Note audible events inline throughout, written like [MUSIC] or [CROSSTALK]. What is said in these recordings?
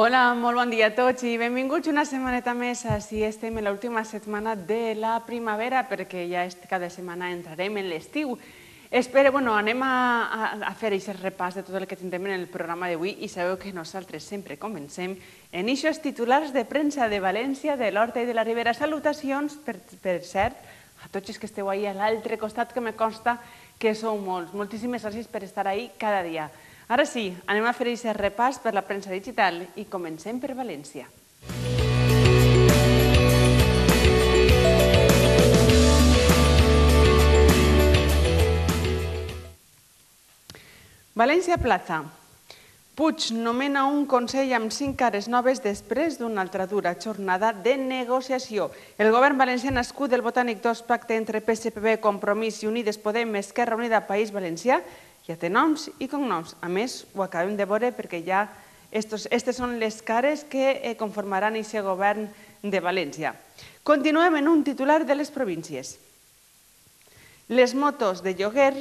Hola, molt bon dia a tots i benvinguts una setmaneta més a Si estem en l'última setmana de la primavera perquè ja cada setmana entrarem en l'estiu. Espero, bueno, anem a, a, fer aquest repàs de tot el que tindrem en el programa d'avui i sabeu que nosaltres sempre comencem en eixos titulars de premsa de València, de l'Horta i de la Ribera. Salutacions, per, per cert, a tots els que esteu ahí a l'altre costat, que me consta que sou molts. Moltíssimes gràcies per estar ahí cada dia. Ara sí, anem a fer aquest repàs per la premsa digital i comencem per València. València Plaza. Puig nomena un Consell amb cinc cares noves després d'una altra dura jornada de negociació. El govern valencià nascut del Botànic 2 pacte entre PSPB, Compromís i Unides Podem, Esquerra Unida, País Valencià, ja té noms i cognoms. A més, ho acabem de veure perquè ja estos, estes són les cares que eh, conformaran aquest govern de València. Continuem en un titular de les províncies. Les motos de lloguer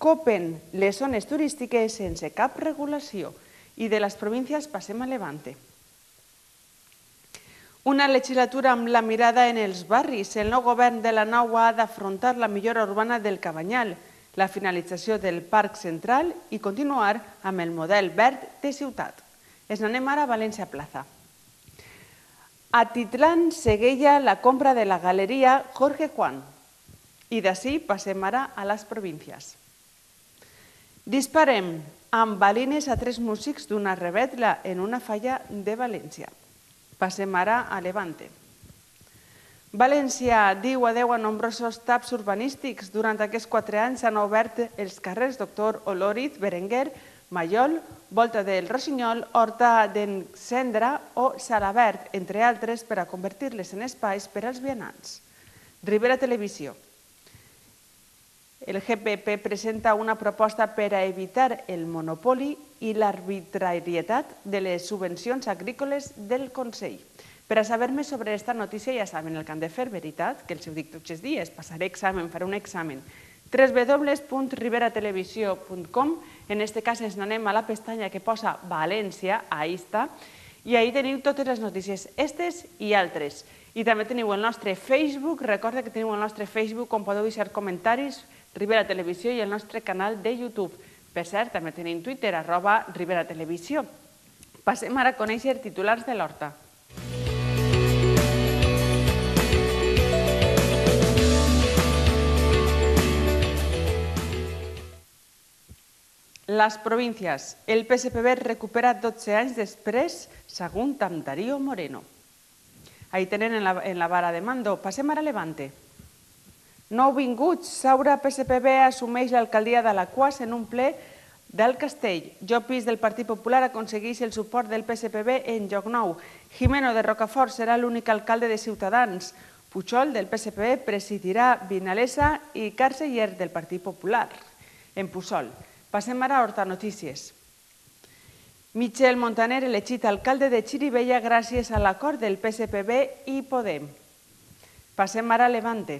copen les zones turístiques sense cap regulació i de les províncies passem a Levante. Una legislatura amb la mirada en els barris. El nou govern de la Nau ha d'afrontar la millora urbana del Cabanyal, la finalització del Parc Central i continuar amb el model verd de ciutat. Es n'anem ara a València Plaza. A Titlán segueix la compra de la galeria Jorge Juan i d'ací passem ara a les províncies. Disparem amb balines a tres músics d'una rebetla en una falla de València. Passem ara a Levante. València diu adeu a nombrosos taps urbanístics. Durant aquests quatre anys s'han obert els carrers Doctor Oloriz, Berenguer, Mayol, Volta del Rossinyol, Horta d'en Cendra o Salabert, entre altres, per a convertir-les en espais per als vianants. Rivera Televisió. El GPP presenta una proposta per a evitar el monopoli i l'arbitrarietat de les subvencions agrícoles del Consell. Per a saber més sobre aquesta notícia ja saben el que han de fer, veritat, que els ho dic tots els dies, passaré examen, faré un examen www.riberatelevisió.com En aquest cas ens anem a la pestanya que posa València, ahí està, i ahí teniu totes les notícies, estes i altres. I també teniu el nostre Facebook, recorda que teniu el nostre Facebook on podeu deixar comentaris, Ribera Televisió i el nostre canal de YouTube. Per cert, també tenim Twitter, arroba Ribera Televisió. Passem ara a conèixer titulars de l'Horta. Les províncies. El PSPB recupera 12 anys després, segons amb Darío Moreno. Ahí tenen en la, en la vara de mando. Passem ara a Levante. Nou vinguts. Saura PSPB assumeix l'alcaldia de la Quas en un ple del Castell. Jopis del Partit Popular aconsegueix el suport del PSPB en nou. Jimeno de Rocafort serà l'únic alcalde de Ciutadans. Puigol del PSPB presidirà Vinalesa i Carceller del Partit Popular en Puçol. Passem ara a Horta Notícies. Michel Montaner elegit alcalde de Xirivella gràcies a l'acord del PSPB i Podem. Passem ara a Levante.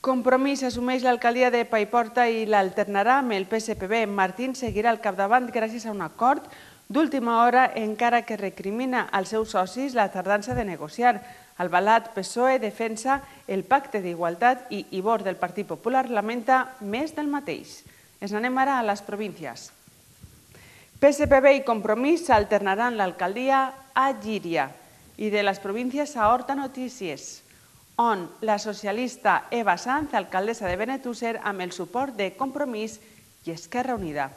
Compromís assumeix l'alcaldia de Paiporta i l'alternarà amb el PSPB. Martín seguirà al capdavant gràcies a un acord d'última hora encara que recrimina als seus socis la tardança de negociar. El balat PSOE defensa el pacte d'igualtat i Ibor del Partit Popular lamenta més del mateix. Ens anem ara a les províncies. PSPB i Compromís s'alternaran l'alcaldia a Llíria i de les províncies a Horta Notícies, on la socialista Eva Sanz, alcaldessa de Benetússer, amb el suport de Compromís i Esquerra Unida.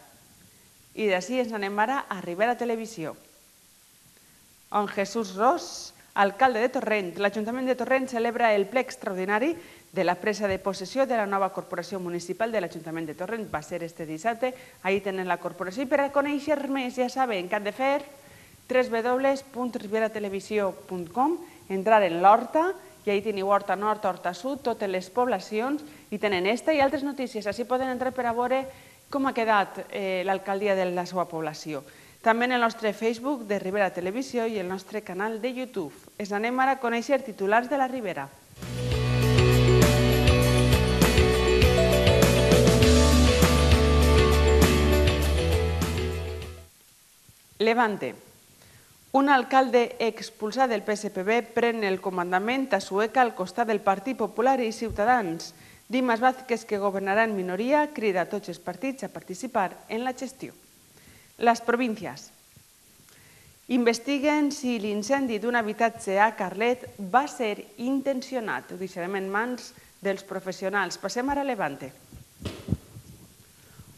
I d'ací ens anem ara a Ribera Televisió, on Jesús Ros alcalde de Torrent. L'Ajuntament de Torrent celebra el ple extraordinari de la presa de possessió de la nova corporació municipal de l'Ajuntament de Torrent. Va ser este dissabte, ahir tenen la corporació. I per a conèixer més, ja saben que han de fer www.riberatelevisió.com, entrar en l'Horta, i ahí teniu Horta Nord, Horta Sud, totes les poblacions, i tenen esta i altres notícies. Així poden entrar per a veure com ha quedat eh, l'alcaldia de la seva població. També en el nostre Facebook de Ribera Televisió i el nostre canal de YouTube. Es anem ara a conèixer titulars de la Ribera. Levante. Un alcalde expulsat del PSPB pren el comandament a Sueca al costat del Partit Popular i Ciutadans. Dimas Vázquez, que governarà en minoria, crida a tots els partits a participar en la gestió. Les províncies. Investiguen si l'incendi d'un habitatge a Carlet va ser intencionat. Ho deixarem en mans dels professionals. Passem ara a Levante.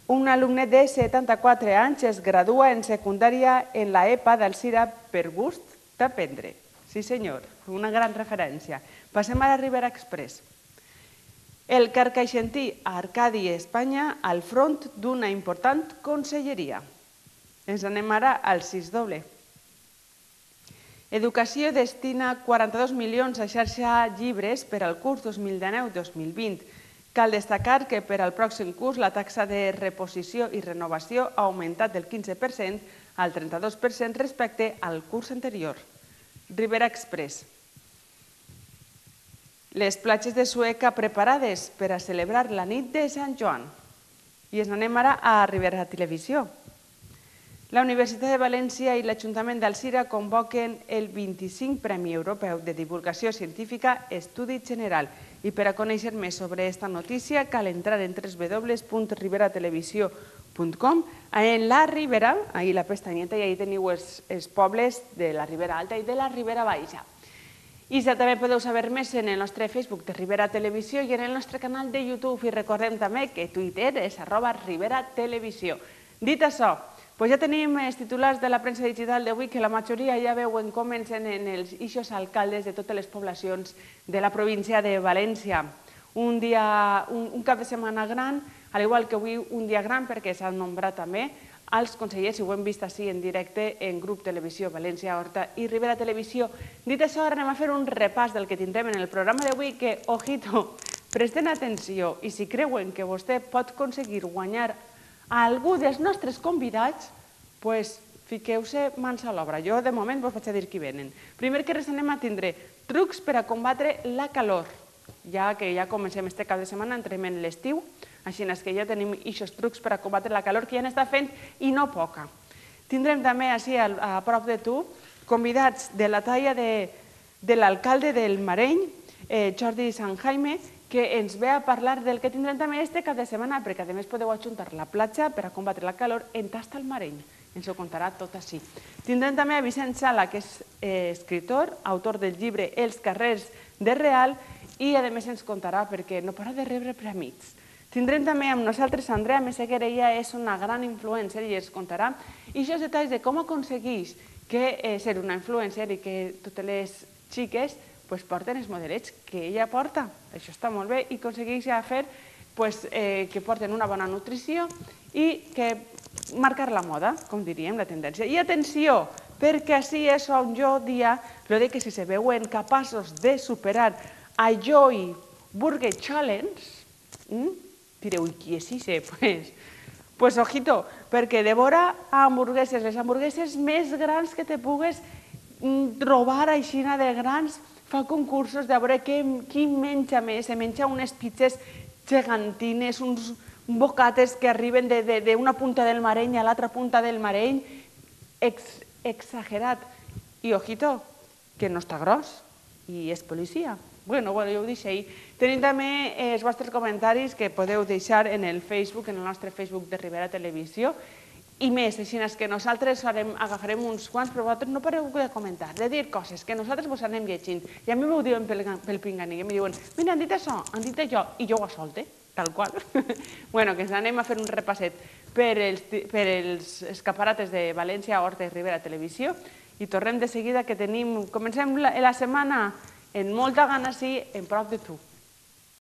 Un alumne de 74 anys es gradua en secundària en la EPA d'Alcira per gust d'aprendre. Sí senyor, una gran referència. Passem a la Ribera Express. El Carcaixentí a Arcadi, Espanya, al front d'una important conselleria. Ens anem ara al 6 doble. Educació destina 42 milions a xarxa llibres per al curs 2019-2020 Cal destacar que per al pròxim curs la taxa de reposició i renovació ha augmentat del 15% al 32% respecte al curs anterior. Ribera Express. Les platges de Sueca preparades per a celebrar la nit de Sant Joan. I ens anem ara a Ribera Televisió. La Universitat de València i l'Ajuntament d'Alcira convoquen el 25 Premi Europeu de Divulgació Científica Estudi General i per a conèixer més sobre aquesta notícia cal entrar en www.riberatelevisió.com en la Ribera, ahir la pestanyeta, i ahir teniu els, els pobles de la Ribera Alta i de la Ribera Baixa. I ja també podeu saber més en el nostre Facebook de Ribera Televisió i en el nostre canal de YouTube. I recordem també que Twitter és arroba Ribera Televisió. Dit això, pues ja tenim els titulars de la premsa digital d'avui que la majoria ja veuen com en els eixos alcaldes de totes les poblacions de la província de València. Un, dia, un, un cap de setmana gran, al igual que avui un dia gran perquè s'han nombrat també als consellers, i ho hem vist així en directe en grup Televisió València Horta i Ribera Televisió. Dit això, ara anem a fer un repàs del que tindrem en el programa d'avui que, ojito, presten atenció i si creuen que vostè pot aconseguir guanyar a algú dels nostres convidats, pues, fiqueu-se mans a l'obra. Jo, de moment, vos vaig a dir qui venen. Primer que res anem a tindre trucs per a combatre la calor. Ja que ja comencem este cap de setmana, entrem en l'estiu, així és que ja tenim aquests trucs per a combatre la calor que ja n'està fent i no poca. Tindrem també així a, a prop de tu convidats de la talla de, de l'alcalde del Mareny, eh, Jordi San Jaime, que ens ve a parlar del que tindrem també este cap de setmana, perquè a més podeu ajuntar la platja per a combatre la calor en Tasta al Mareny. Ens ho contarà tot així. Tindrem també a Vicent Sala, que és eh, escritor, autor del llibre Els carrers de Real, i a més ens contarà perquè no para de rebre premis. Tindrem també amb nosaltres Andrea Meseguer, ella és una gran influencer i ens contarà i aquests detalls de com aconsegueix que eh, ser una influencer i que totes les xiques pues, porten els modelets que ella porta. Això està molt bé i aconsegueix ja fer pues, eh, que porten una bona nutrició i que marcar la moda, com diríem, la tendència. I atenció, perquè així és on jo dia lo de que si se veuen capaços de superar a Joy Burger Challenge, mm, direu, i qui és això? [LAUGHS] Pues, pues ojito, perquè devora hamburgueses, les hamburgueses més grans que te pugues mm, trobar aixina de grans fa concursos de veure qui, qui menja més, se menja unes pizzas gegantines, uns bocates que arriben d'una punta del Mareny a l'altra punta del Mareny, ex, exagerat. I ojito, que no està gros, i és policia. Bueno, bueno, jo ho deixo ahir. Tenim també els vostres comentaris que podeu deixar en el Facebook, en el nostre Facebook de Rivera Televisió, i més, així és que nosaltres farem, agafarem uns quants, però vosaltres no pareu de comentar, de dir coses, que nosaltres vos anem llegint. I a mi m'ho diuen pel, pel pinganí, i em diuen, mira, han dit això, han dit això, i jo ho solte, tal qual. [LAUGHS] bueno, que ens anem a fer un repasset per els, per els escaparates de València, Horta i Ribera Televisió, i tornem de seguida que tenim, comencem la, la setmana en molta gana, sí, en prop de tu.